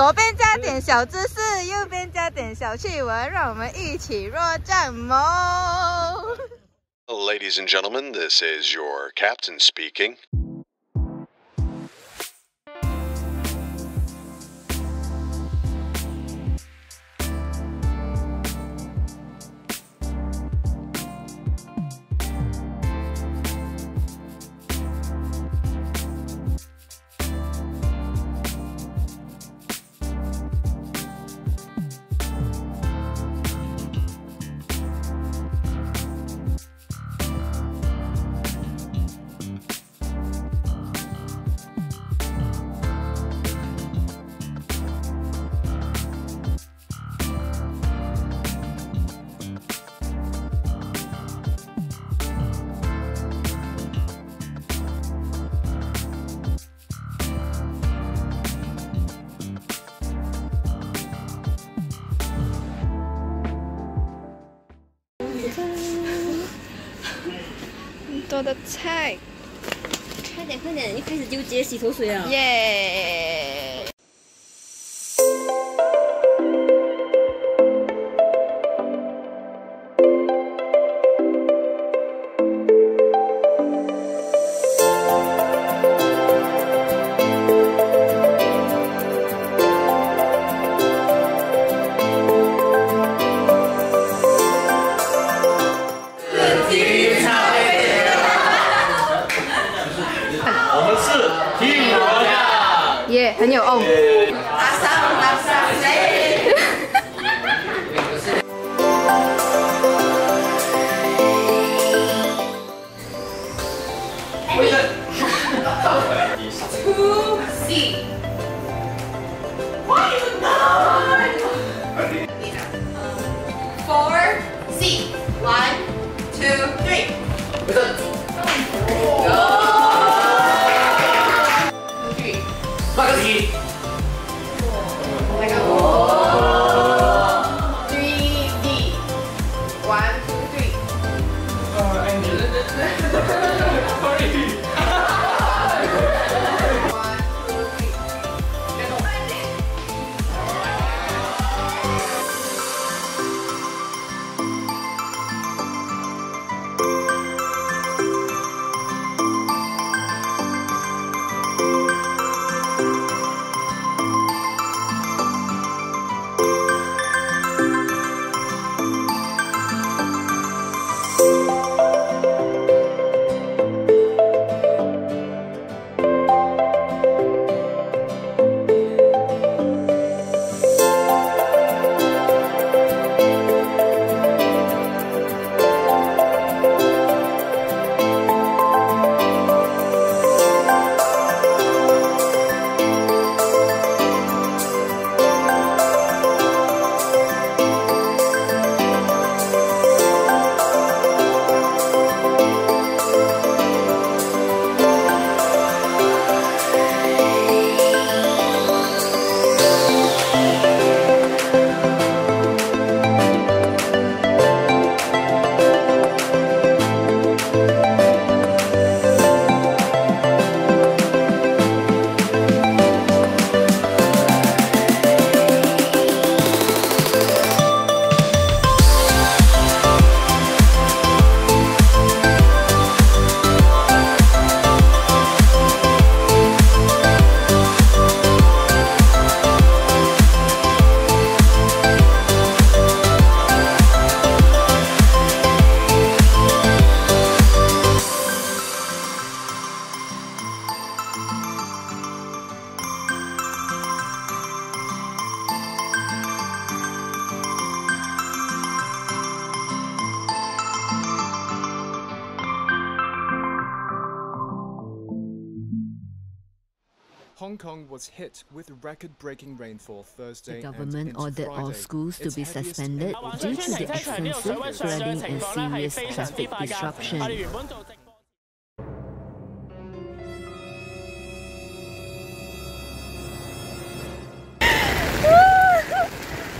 左边加点小知识，右边加点小趣闻，让我们一起若战盟。Ladies and gentlemen, this is your captain speaking. 多的菜，快点快点，又开始纠结洗头水了。耶！的。耶，很有哦。Four, 八个题。Hong Kong was hit with record-breaking rainfall Thursday The and government into ordered all Friday. schools to Its be heaviest suspended ever- due to the extensive flooding and serious traffic disruption.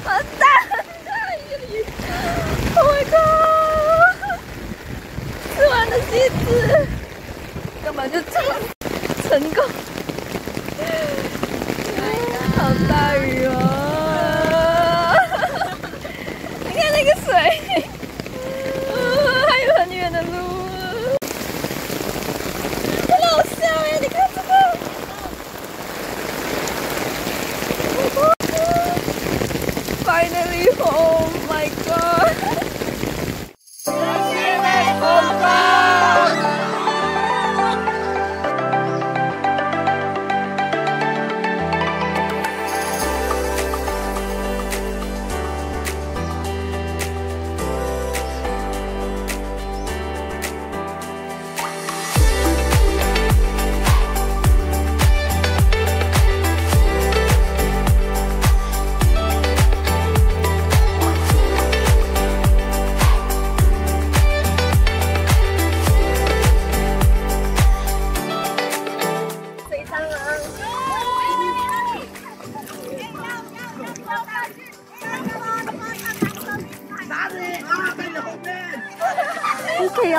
完蛋！Oh my god！吃完了西子，根本就成成功。 好大雨哦！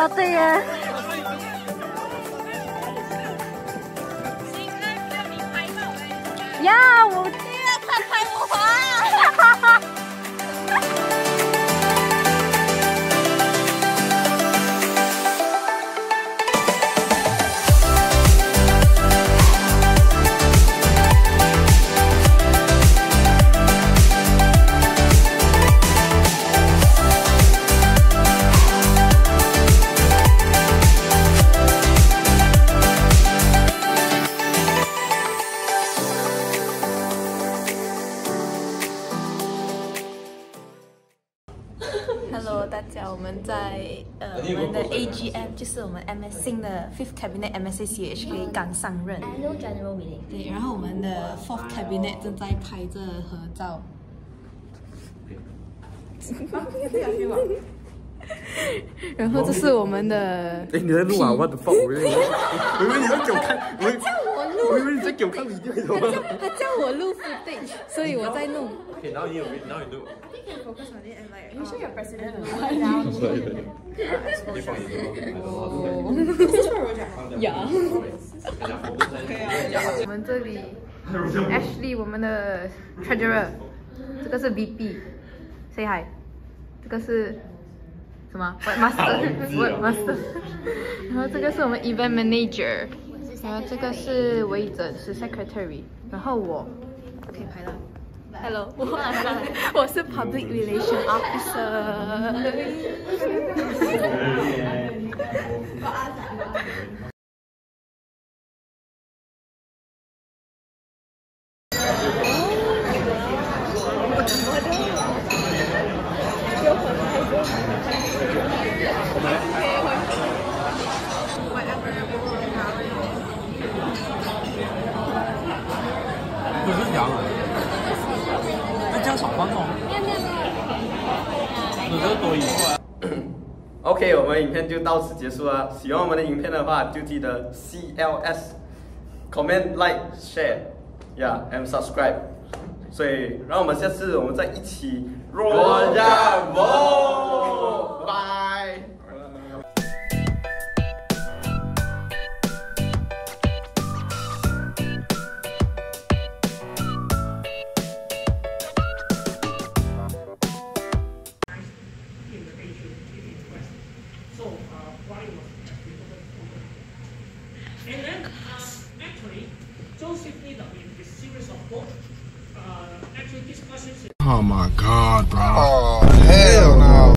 对呀。呀，我大家，我们在呃我们的 AGM，就是我们 MS 新的 Fifth Cabinet MSCHK 刚上任。Annual General Meeting. 对，然后我们的 Fourth Cabinet 正在拍着合照。然后这是我们的哎，你在录啊？What the fuck？我以为你，我以为你在给我看，我以为你在给我看 video 什么？他叫我录 footage，所以我在弄。Okay, now you now you do. I think you focus on it and like you're president? 你放你的我们这里 Ashley，我们的 Treasurer，这个是 VP，say hi，这个是什么？What Master？What Master？然后这个是我们 Event Manager，然后这个是魏诊是 Secretary，然后我可以拍到。Hello，我我是 Public Relation Officer。那这样少观众。你这多一块。OK，我们影片就到此结束了。喜欢我们的影片的话，就记得 CLS comment like share yeah and subscribe。所以，让我们下次我们再一起若让梦，